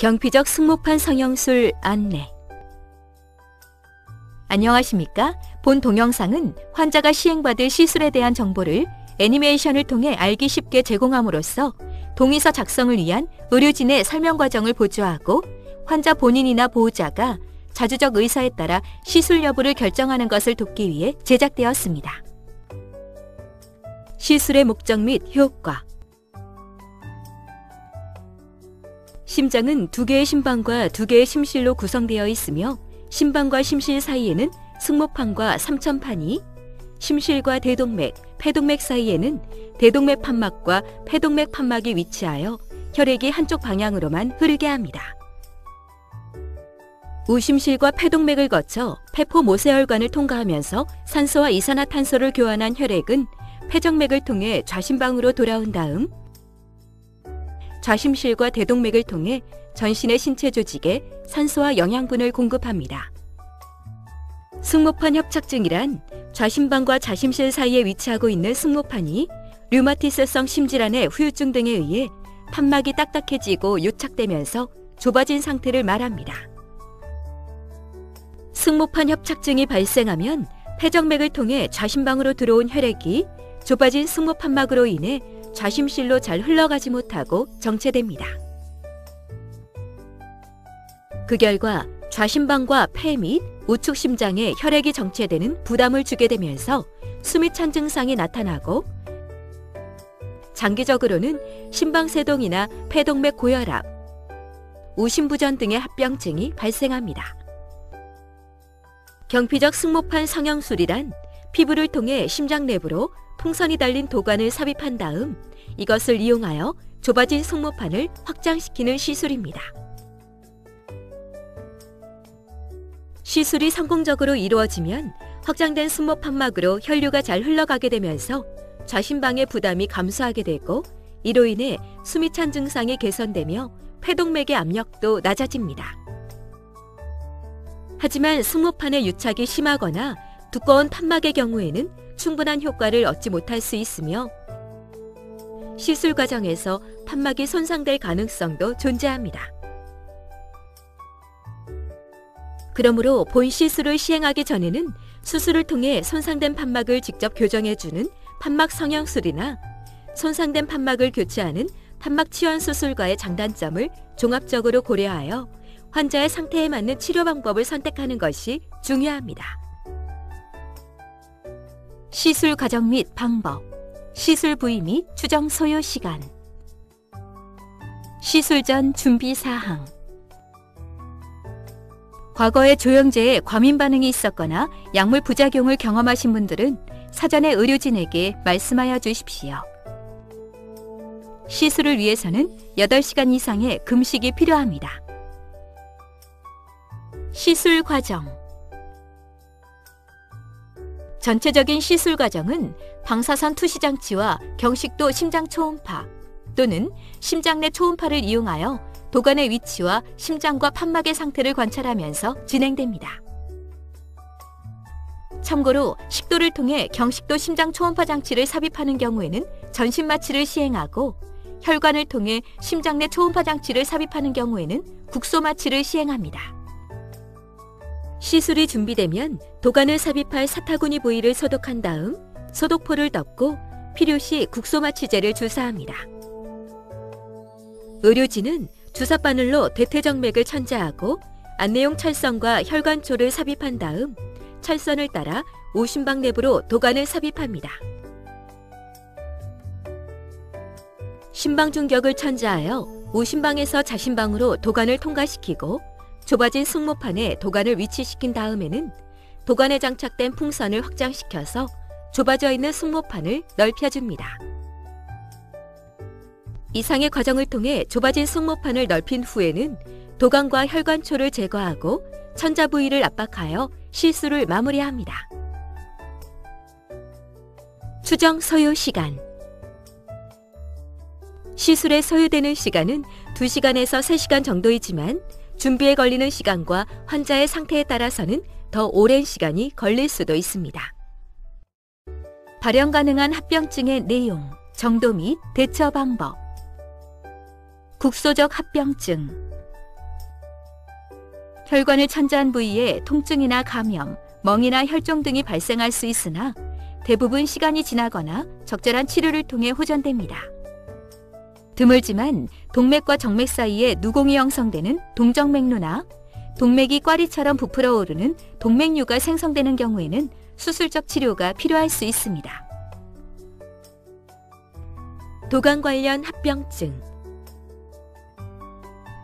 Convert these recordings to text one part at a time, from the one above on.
경피적 승모판 성형술 안내 안녕하십니까? 본 동영상은 환자가 시행받을 시술에 대한 정보를 애니메이션을 통해 알기 쉽게 제공함으로써 동의서 작성을 위한 의료진의 설명 과정을 보조하고 환자 본인이나 보호자가 자주적 의사에 따라 시술 여부를 결정하는 것을 돕기 위해 제작되었습니다. 시술의 목적 및 효과 심장은 두 개의 심방과 두 개의 심실로 구성되어 있으며 심방과 심실 사이에는 승모판과 삼천판이 심실과 대동맥, 폐동맥 사이에는 대동맥 판막과 폐동맥 판막이 위치하여 혈액이 한쪽 방향으로만 흐르게 합니다. 우심실과 폐동맥을 거쳐 폐포 모세혈관을 통과하면서 산소와 이산화탄소를 교환한 혈액은 폐정맥을 통해 좌심방으로 돌아온 다음 좌심실과 대동맥을 통해 전신의 신체 조직에 산소와 영양분을 공급합니다. 승모판 협착증이란 좌심방과 좌심실 사이에 위치하고 있는 승모판이 류마티스성 심질환의 후유증 등에 의해 판막이 딱딱해지고 요착되면서 좁아진 상태를 말합니다. 승모판 협착증이 발생하면 폐정맥을 통해 좌심방으로 들어온 혈액이 좁아진 승모판막으로 인해 좌심실로 잘 흘러가지 못하고 정체됩니다. 그 결과 좌심방과 폐 및 우측 심장에 혈액이 정체되는 부담을 주게 되면서 숨이 찬 증상이 나타나고 장기적으로는 심방세동이나 폐동맥 고혈압, 우심부전 등의 합병증이 발생합니다. 경피적 승모판 성형술이란 피부를 통해 심장 내부로 풍선이 달린 도관을 삽입한 다음 이것을 이용하여 좁아진 승모판을 확장시키는 시술입니다. 시술이 성공적으로 이루어지면 확장된 승모판막으로 혈류가 잘 흘러가게 되면서 좌심방의 부담이 감소하게 되고 이로 인해 숨이 찬 증상이 개선되며 폐동맥의 압력도 낮아집니다. 하지만 승모판의 유착이 심하거나 두꺼운 판막의 경우에는 충분한 효과를 얻지 못할 수 있으며 시술 과정에서 판막이 손상될 가능성도 존재합니다. 그러므로 본 시술을 시행하기 전에는 수술을 통해 손상된 판막을 직접 교정해주는 판막 성형술이나 손상된 판막을 교체하는 판막 치환 수술과의 장단점을 종합적으로 고려하여 환자의 상태에 맞는 치료 방법을 선택하는 것이 중요합니다. 시술 과정 및 방법, 시술 부위 및 추정 소요 시간, 시술 전 준비 사항. 과거에 조영제에 과민 반응이 있었거나 약물 부작용을 경험하신 분들은 사전에 의료진에게 말씀하여 주십시오. 시술을 위해서는 8시간 이상의 금식이 필요합니다. 시술 과정 전체적인 시술 과정은 방사선 투시 장치와 경식도 심장 초음파 또는 심장 내 초음파를 이용하여 도관의 위치와 심장과 판막의 상태를 관찰하면서 진행됩니다. 참고로 식도를 통해 경식도 심장 초음파 장치를 삽입하는 경우에는 전신 마취를 시행하고 혈관을 통해 심장 내 초음파 장치를 삽입하는 경우에는 국소 마취를 시행합니다. 시술이 준비되면 도관을 삽입할 사타구니 부위를 소독한 다음 소독포를 덮고 필요시 국소마취제를 주사합니다. 의료진은 주사 바늘로 대퇴정맥을 천자하고 안내용 철선과 혈관초를 삽입한 다음 철선을 따라 오심방 내부로 도관을 삽입합니다. 심방 중격을 천자하여 오심방에서 자심방으로 도관을 통과시키고 좁아진 승모판에 도관을 위치시킨 다음에는 도관에 장착된 풍선을 확장시켜서 좁아져 있는 승모판을 넓혀줍니다. 이상의 과정을 통해 좁아진 승모판을 넓힌 후에는 도관과 혈관초를 제거하고 천자 부위를 압박하여 실수를 마무리합니다. 추정 소요 시간 시술에 소요되는 시간은 2시간에서 3시간 정도이지만 준비에 걸리는 시간과 환자의 상태에 따라서는 더 오랜 시간이 걸릴 수도 있습니다. 발현 가능한 합병증의 내용, 정도 및 대처 방법. 국소적 합병증. 혈관을 천자한 부위에 통증이나 감염, 멍이나 혈종 등이 발생할 수 있으나 대부분 시간이 지나거나 적절한 치료를 통해 호전됩니다. 드물지만 동맥과 정맥 사이에 누공이 형성되는 동정맥류나 동맥이 꽈리처럼 부풀어 오르는 동맥류가 생성되는 경우에는 수술적 치료가 필요할 수 있습니다. 도관 관련 합병증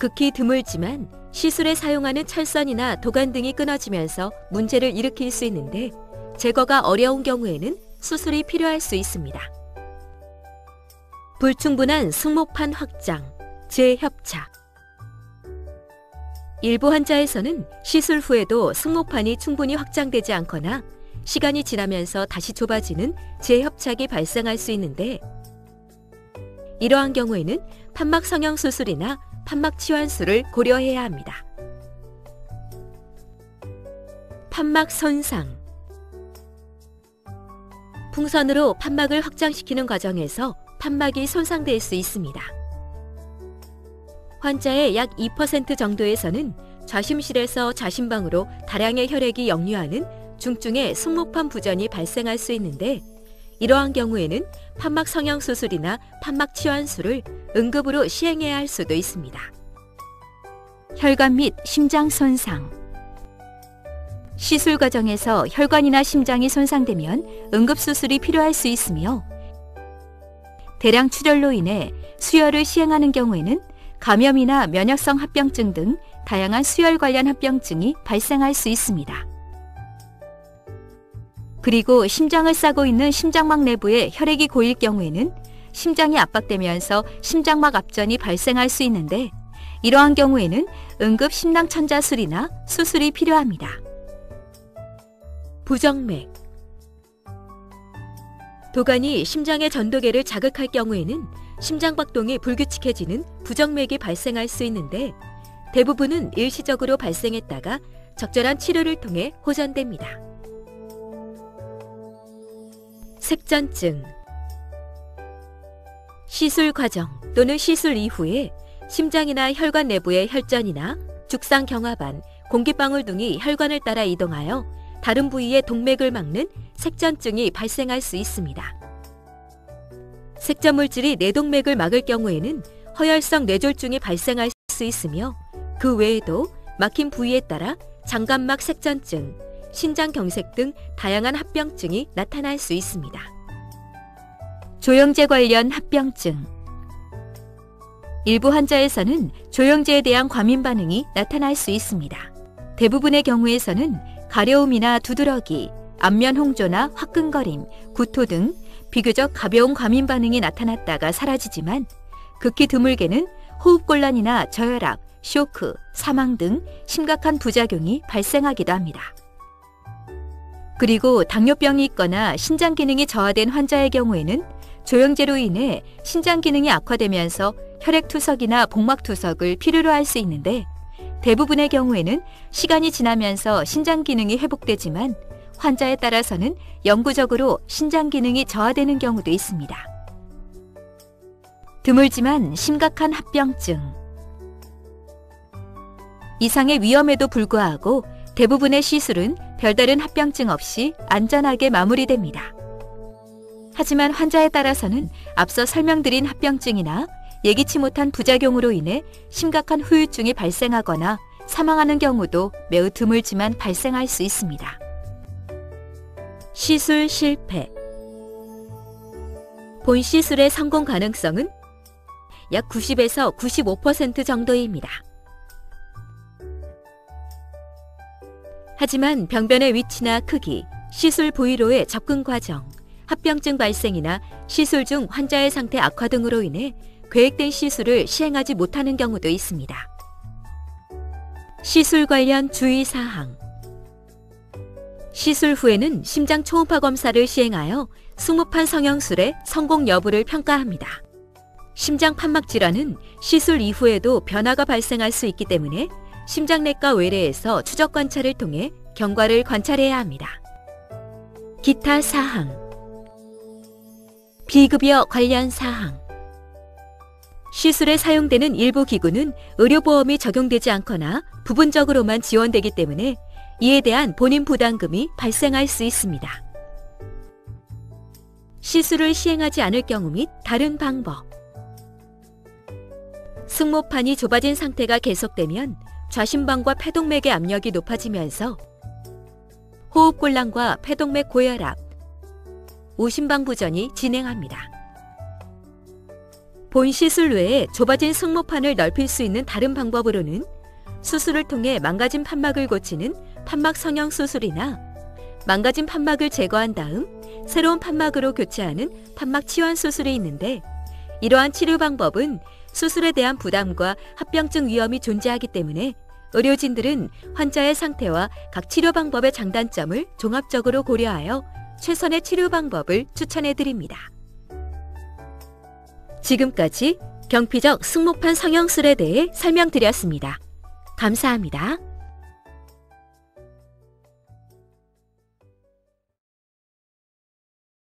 극히 드물지만 시술에 사용하는 철선이나 도관 등이 끊어지면서 문제를 일으킬 수 있는데 제거가 어려운 경우에는 수술이 필요할 수 있습니다. 불충분한 승모판 확장, 재협착. 일부 환자에서는 시술 후에도 승모판이 충분히 확장되지 않거나 시간이 지나면서 다시 좁아지는 재협착이 발생할 수 있는데 이러한 경우에는 판막 성형 수술이나 판막 치환술을 고려해야 합니다. 판막 손상 풍선으로 판막을 확장시키는 과정에서 판막이 손상될 수 있습니다. 환자의 약 2% 정도에서는 좌심실에서 좌심방으로 다량의 혈액이 역류하는 중증의 승모판 부전이 발생할 수 있는데 이러한 경우에는 판막 성형 수술이나 판막 치환술을 응급으로 시행해야 할 수도 있습니다. 혈관 및 심장 손상 시술 과정에서 혈관이나 심장이 손상되면 응급수술이 필요할 수 있으며 대량 출혈로 인해 수혈을 시행하는 경우에는 감염이나 면역성 합병증 등 다양한 수혈 관련 합병증이 발생할 수 있습니다. 그리고 심장을 싸고 있는 심장막 내부에 혈액이 고일 경우에는 심장이 압박되면서 심장막 압전이 발생할 수 있는데 이러한 경우에는 응급 심낭 천자술이나 수술이 필요합니다. 부정맥 도관이 심장의 전도계를 자극할 경우에는 심장박동이 불규칙해지는 부정맥이 발생할 수 있는데 대부분은 일시적으로 발생했다가 적절한 치료를 통해 호전됩니다. 색전증 시술 과정 또는 시술 이후에 심장이나 혈관 내부의 혈전이나 죽상 경화반, 공기방울 등이 혈관을 따라 이동하여 다른 부위의 동맥을 막는 색전증이 발생할 수 있습니다. 색전 물질이 뇌동맥을 막을 경우에는 허혈성 뇌졸중이 발생할 수 있으며 그 외에도 막힌 부위에 따라 장관막 색전증, 신장경색 등 다양한 합병증이 나타날 수 있습니다. 조영제 관련 합병증 일부 환자에서는 조영제에 대한 과민 반응이 나타날 수 있습니다. 대부분의 경우에서는 가려움이나 두드러기, 안면 홍조나 화끈거림, 구토 등 비교적 가벼운 과민 반응이 나타났다가 사라지지만 극히 드물게는 호흡곤란이나 저혈압, 쇼크, 사망 등 심각한 부작용이 발생하기도 합니다. 그리고 당뇨병이 있거나 신장 기능이 저하된 환자의 경우에는 조영제로 인해 신장 기능이 악화되면서 혈액 투석이나 복막 투석을 필요로 할 수 있는데 대부분의 경우에는 시간이 지나면서 신장 기능이 회복되지만 환자에 따라서는 영구적으로 신장 기능이 저하되는 경우도 있습니다. 드물지만 심각한 합병증. 이상의 위험에도 불구하고 대부분의 시술은 별다른 합병증 없이 안전하게 마무리됩니다. 하지만 환자에 따라서는 앞서 설명드린 합병증이나 예기치 못한 부작용으로 인해 심각한 후유증이 발생하거나 사망하는 경우도 매우 드물지만 발생할 수 있습니다. 시술 실패 본 시술의 성공 가능성은 약 90에서 95% 정도입니다. 하지만 병변의 위치나 크기, 시술 부위로의 접근 과정, 합병증 발생이나 시술 중 환자의 상태 악화 등으로 인해 계획된 시술을 시행하지 못하는 경우도 있습니다. 시술 관련 주의사항 시술 후에는 심장 초음파 검사를 시행하여 승모판 성형술의 성공 여부를 평가합니다. 심장 판막 질환은 시술 이후에도 변화가 발생할 수 있기 때문에 심장내과 외래에서 추적 관찰을 통해 경과를 관찰해야 합니다. 기타 사항 비급여 관련 사항 시술에 사용되는 일부 기구는 의료보험이 적용되지 않거나 부분적으로만 지원되기 때문에 이에 대한 본인 부담금이 발생할 수 있습니다. 시술을 시행하지 않을 경우 및 다른 방법. 승모판이 좁아진 상태가 계속되면 좌심방과 폐동맥의 압력이 높아지면서 호흡곤란과 폐동맥 고혈압, 오심방 부전이 진행합니다. 본 시술 외에 좁아진 승모판을 넓힐 수 있는 다른 방법으로는 수술을 통해 망가진 판막을 고치는 판막 성형 수술이나 망가진 판막을 제거한 다음 새로운 판막으로 교체하는 판막 치환 수술이 있는데 이러한 치료 방법은 수술에 대한 부담과 합병증 위험이 존재하기 때문에 의료진들은 환자의 상태와 각 치료 방법의 장단점을 종합적으로 고려하여 최선의 치료 방법을 추천해 드립니다. 지금까지 경피적 승모판 성형술에 대해 설명드렸습니다. 감사합니다.